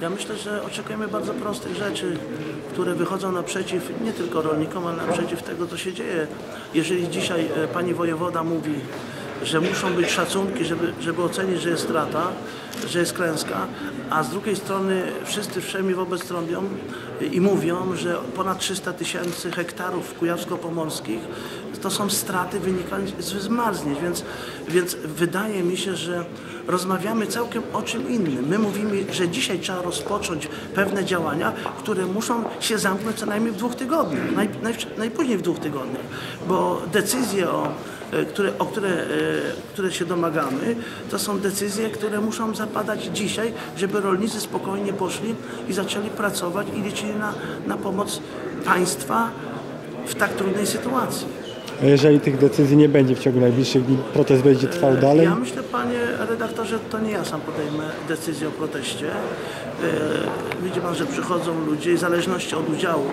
Ja myślę, że oczekujemy bardzo prostych rzeczy, które wychodzą naprzeciw nie tylko rolnikom, ale naprzeciw tego, co się dzieje. Jeżeli dzisiaj e, pani wojewoda mówi, że muszą być szacunki, żeby, żeby ocenić, że jest strata, że jest klęska, a z drugiej strony wszyscy wszemi wobec trąbią i mówią, że ponad 300 tysięcy hektarów kujawsko-pomorskich to są straty wynikające z zmarznięć, więc, więc wydaje mi się, że rozmawiamy całkiem o czym innym. My mówimy, że dzisiaj trzeba rozpocząć pewne działania, które muszą się zamknąć co najmniej w dwóch tygodniach, naj, naj, najpóźniej w dwóch tygodniach, bo decyzje o e, które, o które, e, które się domagamy, to są decyzje, które muszą zapadać dzisiaj, żeby rolnicy spokojnie poszli i zaczęli pracować i liczyli na, na pomoc państwa w tak trudnej sytuacji. A jeżeli tych decyzji nie będzie w ciągu najbliższych dni, protest będzie trwał dalej? Ja myślę, panie redaktorze, to nie ja sam podejmę decyzję o proteście. E, Widzi pan, że przychodzą ludzie i w zależności od udziału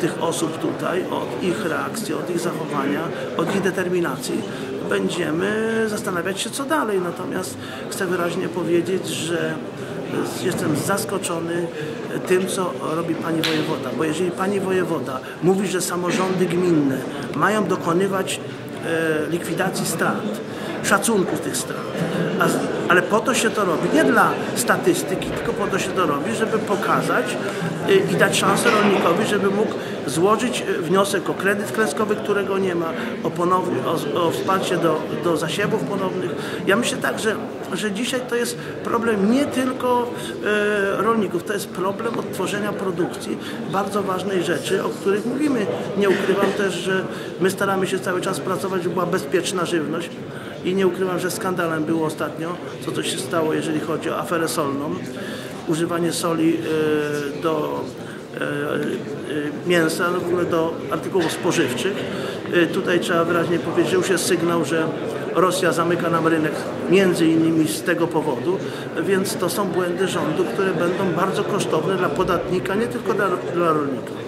tych osób tutaj, od ich reakcji, od ich zachowania, od ich determinacji, będziemy zastanawiać się, co dalej. Natomiast chcę wyraźnie powiedzieć, że jestem zaskoczony tym, co robi pani wojewoda. Bo jeżeli pani wojewoda mówi, że samorządy gminne mają dokonywać e, likwidacji strat, szacunku tych strat. A, ale po to się to robi, nie dla statystyki, tylko po to się to robi, żeby pokazać y, i dać szansę rolnikowi, żeby mógł złożyć y, wniosek o kredyt klęskowy, którego nie ma, o, ponownie, o, o wsparcie do, do zasiewów ponownych. Ja myślę tak, że, że dzisiaj to jest problem nie tylko e, rolników, to jest problem odtworzenia produkcji, bardzo ważnej rzeczy, o których mówimy. Nie ukrywam też, że my staramy się cały czas pracować, żeby była bezpieczna żywność. I nie ukrywam, że skandalem było ostatnio, co to się stało, jeżeli chodzi o aferę solną. Używanie soli e, do e, e, mięsa, w ogóle do artykułów spożywczych. Tutaj trzeba wyraźnie powiedzieć, że już jest sygnał, że Rosja zamyka nam rynek między innymi z tego powodu, więc to są błędy rządu, które będą bardzo kosztowne dla podatnika, nie tylko dla, dla rolnika.